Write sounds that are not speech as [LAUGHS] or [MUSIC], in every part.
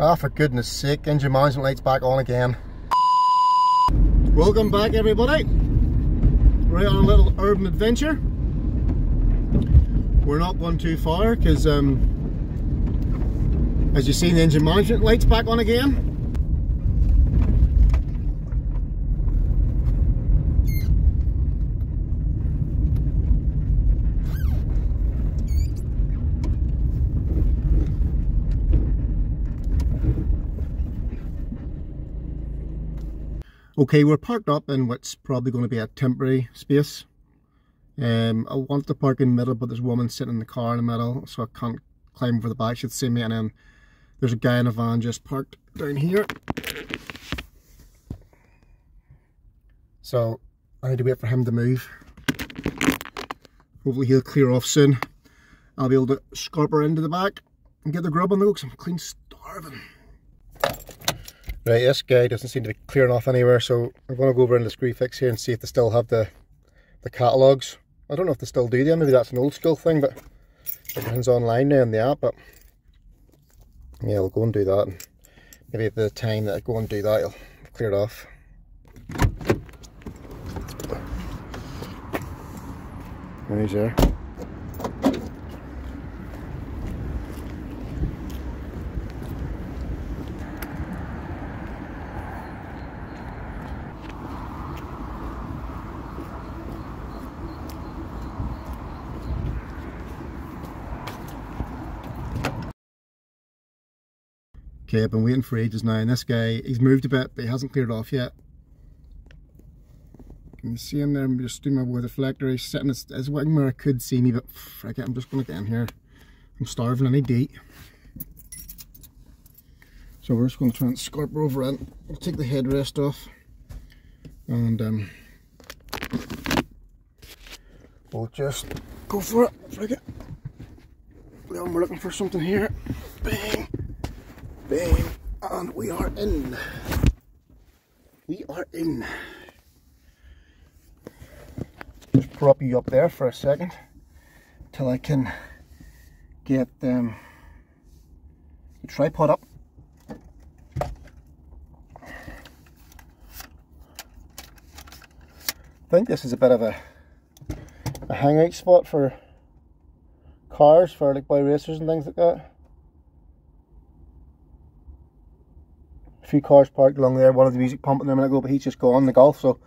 Oh, for goodness sake, engine management lights back on again. Welcome back everybody. We're on a little urban adventure. We're not going too far because um, as you see the engine management lights back on again. Okay, we're parked up in what's probably going to be a temporary space. Um, I want to park in the middle, but there's a woman sitting in the car in the middle, so I can't climb over the back. She'd see me, and then there's a guy in a van just parked down here. So I need to wait for him to move. Hopefully he'll clear off soon. I'll be able to scarp her into the back and get the grub on the go because I'm clean starving. Right, this guy doesn't seem to be clearing off anywhere, so I'm going to go over into the Screwfix here and see if they still have the, the catalogues. I don't know if they still do them, maybe that's an old school thing, but everything's online now in the app, but yeah, I'll go and do that. Maybe at the time that I go and do that, I'll clear it off. He's there. I've been waiting for ages now, and this guy, he's moved a bit, but he hasn't cleared off yet. Can you see him there? I'm just doing my weather reflector. He's sitting as, as where I could see me, but frick it, I'm just going to get in here. I'm starving, I need to eat. So we're just going to try and scarper over it. We'll take the headrest off. And um, we'll just go for it. Frick it. Well, we're looking for something here. Bang. Bang, and we are in. We are in. Just prop you up there for a second till I can get um, the tripod up. I think this is a bit of a, a hangout spot for cars, for like boy racers and things like that. Few cars parked along there, one of the music pumping there a minute ago, but he's just gone, the golf, so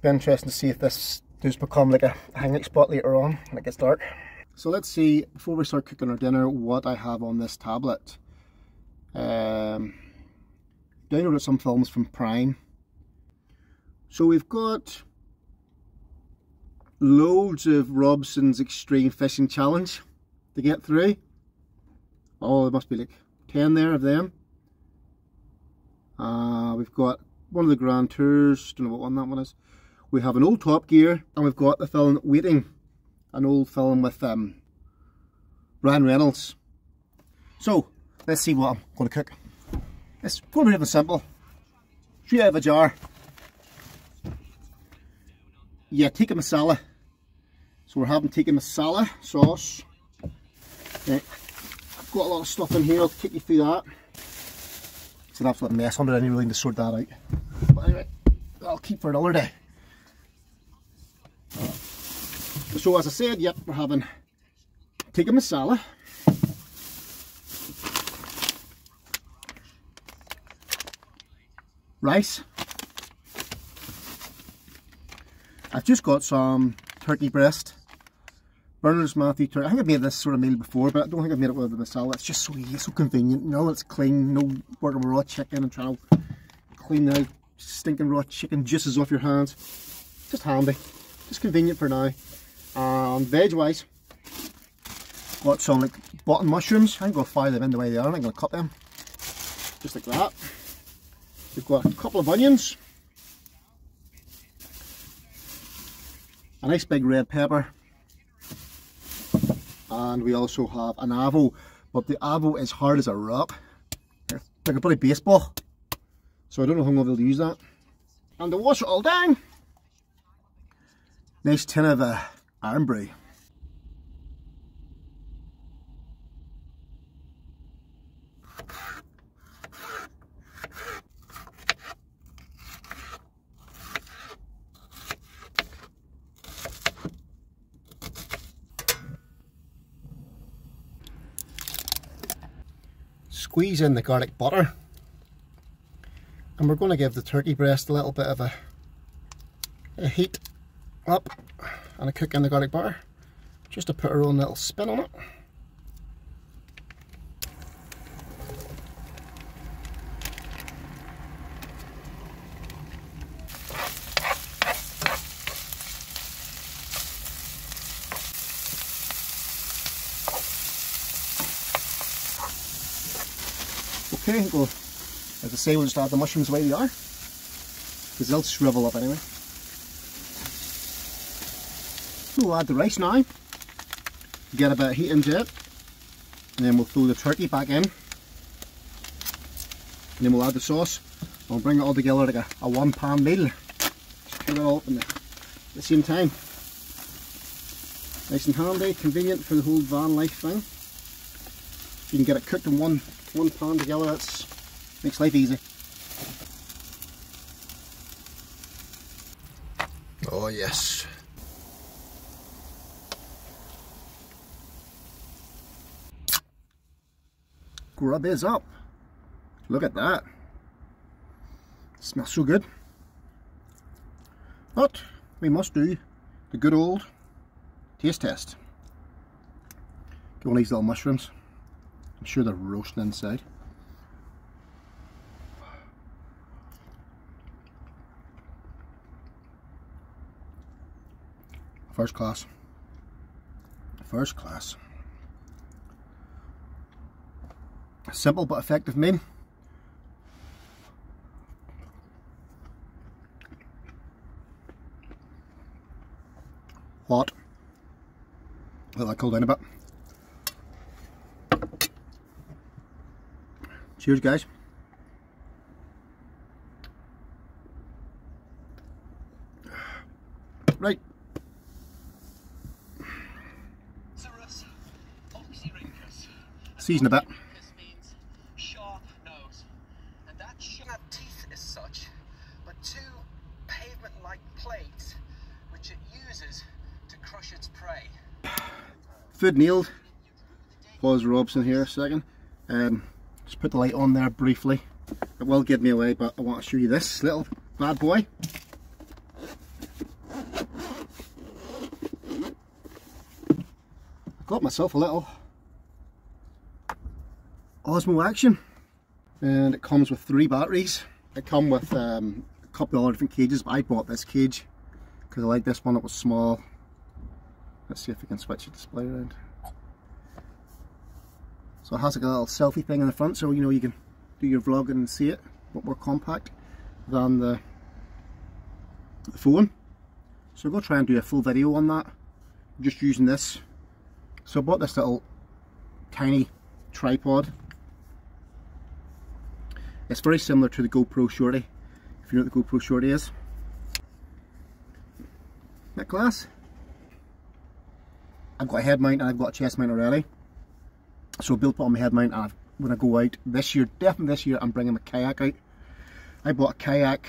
be interesting to see if this does become like a hanging spot later on when it gets dark. So let's see, before we start cooking our dinner, what I have on this tablet. Um, downloaded some films from Prime. So we've got loads of Robson's Extreme Fishing Challenge to get through. Oh, there must be like 10 there of them. Uh, we've got one of the Grand Tours, don't know what one that one is. We have an old Top Gear, and we've got the film Waiting, an old film with um, Ryan Reynolds. So, let's see what I'm going to cook. It's going to be simple. Straight out of a jar. Yeah, tikka masala. So we're having tikka masala sauce. Okay. I've got a lot of stuff in here, I'll take you through that. An absolute mess under any really to sort that out. But anyway, I'll keep for another day. So as I said, yep, we're having tikka masala. Rice. I've just got some turkey breast Bernard Matthews turkey. I think I've made this sort of meal before, but I don't think I've made it with the masala. It's just so easy, so convenient. Know, it's clean, no working with raw chicken and trying to clean out stinking raw chicken juices off your hands. Just handy. Just convenient for now. And veg-wise, got some like button mushrooms. I'm going to fry them in the way they are. I'm going to cut them. Just like that. We've got a couple of onions. A nice big red pepper and we also have an Avo but the Avo is hard as a rock like a bloody baseball. So I don't know how I'm going be able to use that. And to wash it all down nice tin of uh, Irn-Bru squeeze in the garlic butter and we're going to give the turkey breast a little bit of a, a heat up and a cook in the garlic butter just to put our own little spin on it. Okay, go. As I say, we'll just add the mushrooms the way they are. Because they'll shrivel up anyway. We'll add the rice now. Get a bit of heat into it. And then we'll throw the turkey back in. And then we'll add the sauce. And we'll bring it all together like a, a one pan meal. Just put it all up at the same time. Nice and handy, convenient for the whole van life thing. You can get it cooked in one one pan together, that's makes life easy. Oh yes. Grub is up. Look at that. Smells so good. But we must do the good old taste test. Get one of these little mushrooms. I'm sure they're roasting inside. First class. First class. Simple but effective meal. Hot. Let that cool down a bit. Cheers, guys. Right. Season a bit. sharp nose. And that shouldn't have teeth as such, but two pavement-like plates which it uses to crush its prey. Food nailed. Pause Robson here a second. Um, put the light on there briefly. It will give me away, but I want to show you this little bad boy. I got myself a little Osmo Action and it comes with three batteries. It come with um, a couple of other different cages, but I bought this cage because I like this one, it was small. Let's see if we can switch the display around. So it has like a little selfie thing in the front so you know you can do your vlog and see it, but more compact than the, the phone. So going try and do a full video on that, just using this. So I bought this little tiny tripod. It's very similar to the GoPro Shorty, if you know what the GoPro Shorty is. That glass. I've got a head mount and I've got a chest mount already. So I built it on my head mount and I've, when I go out this year, definitely this year, I'm bringing my kayak out. I bought a kayak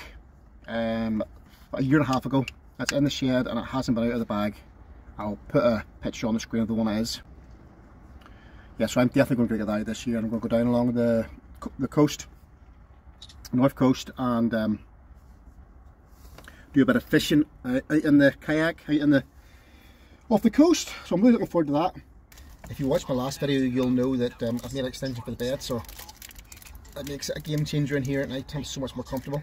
um, a year and a half ago. It's in the shed and it hasn't been out of the bag. I'll put a picture on the screen of the one it is. Yeah, so I'm definitely going to get that out this year and I'm going to go down along the, the coast, north coast and um, do a bit of fishing out in the kayak, out in the off the coast. So I'm really looking forward to that. If you watched my last video, you'll know that um, I've made an extension for the bed, so that makes it a game changer in here at night time. It's so much more comfortable.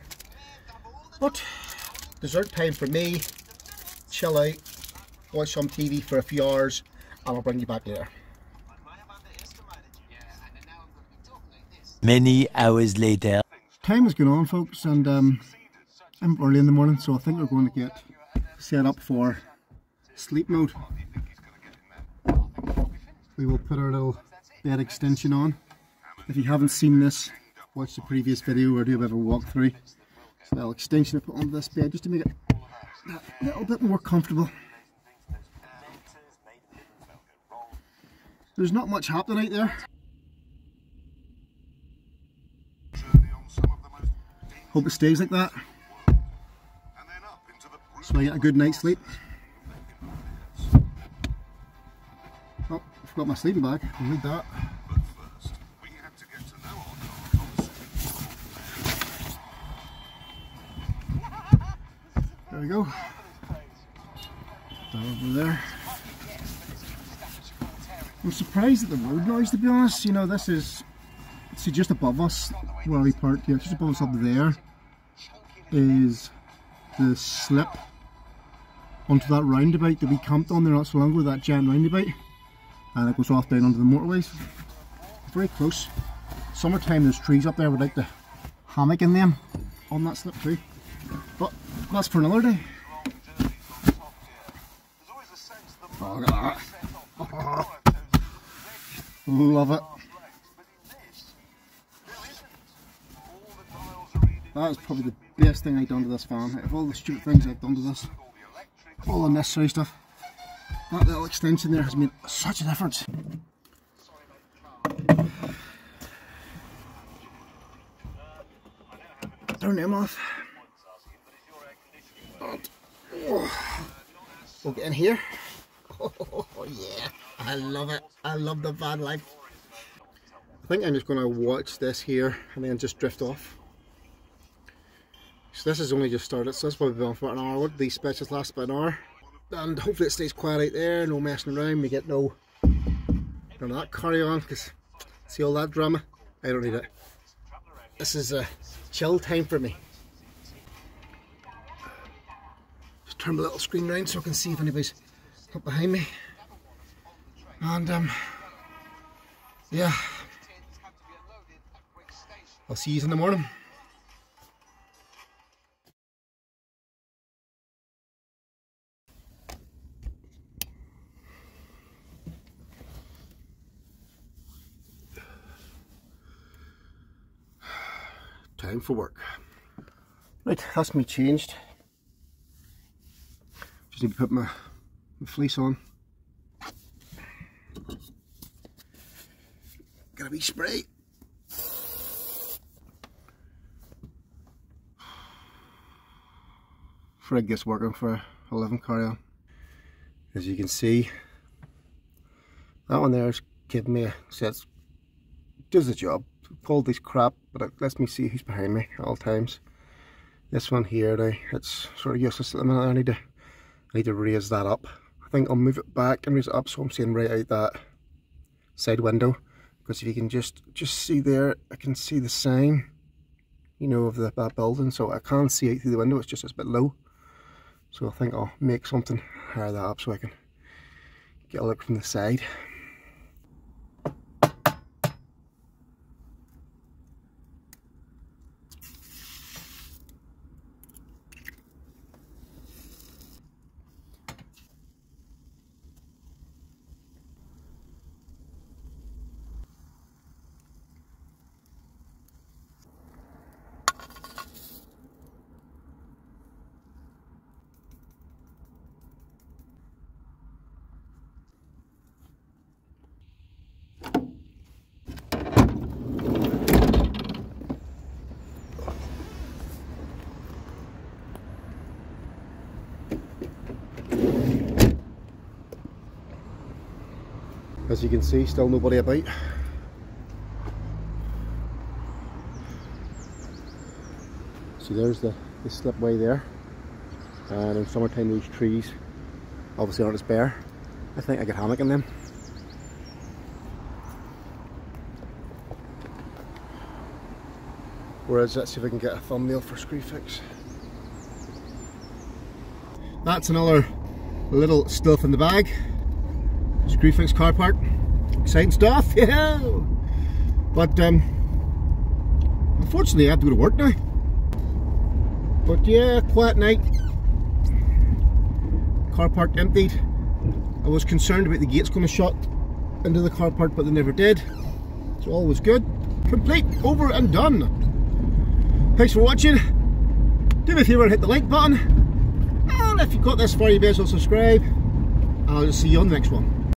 But dessert time for me. Chill out, watch some TV for a few hours, and I'll bring you back later. Many hours later. Time is going on, folks, and um, I'm early in the morning, so I think we're going to get set up for sleep mode. We will put our little bed extension on. If you haven't seen this, watch the previous video or do a bit of a walkthrough. A little extension I put onto this bed just to make it a little bit more comfortable. There's not much happening out there. Hope it stays like that. So I get a good night's sleep. forgot my sleeping bag. I'll need that. There we go. Over there. I'm surprised at the road noise to be honest. You know, this is, see just above us, where we parked, yeah, just above us up there, is the slip onto that roundabout that we camped on there not so long ago, that giant roundabout. And it goes off down onto the motorways. Very close. Summertime there's trees up there, we'd like to hammock in them on that slip too. But that's for another day. Oh, look at that. [LAUGHS] Love it. That is probably the best thing I've done to this van. Of all the stupid things I've done to this, all unnecessary stuff, that little extension there has made such a difference. Turn them off. Oh. And, oh, we'll get in here. [LAUGHS] Oh yeah, I love it. I love the van life. I think I'm just going to watch this here and then just drift off. So this has only just started, so this will be on for about an hour. These specials last about an hour. And hopefully it stays quiet out there, no messing around, we get no none of that carry on, because see all that drama? I don't need it. This is a chill time for me. Just turn the little screen round so I can see if anybody's up behind me. And um yeah. I'll see you in the morning. Time for work. Right, that's me changed. Just need to put my, my fleece on. Got a wee spray. Fred gets working for 11 carry on. As you can see, that one there is giving me a, says, does the job pulled this crap, but it lets me see who's behind me at all times. This one here now, it's sort of useless at the minute. I need to I need to raise that up. I think I'll move it back and raise it up so I'm seeing right out that side window. Because if you can just just see there, I can see the sign, you know, of the, that building. So I can't see out through the window, it's just a bit low. So I think I'll make something higher that up so I can get a look from the side. As you can see, still nobody about. See there's the, the slipway there. And in summertime these trees obviously aren't as bare. I think I could hammock in them. Whereas let's see if I can get a thumbnail for Screwfix. That's another little stuff in the bag. Screwfix car park. Exciting [LAUGHS] stuff, yeah. But um, unfortunately, I have to go to work now. But yeah, quiet night. Car park emptied. I was concerned about the gates going to shut into the car park, but they never did. So all was good. Complete, over and done. Thanks for watching. Do me a favour and hit the like button. And if you've got this far, you better subscribe. I'll see you on the next one.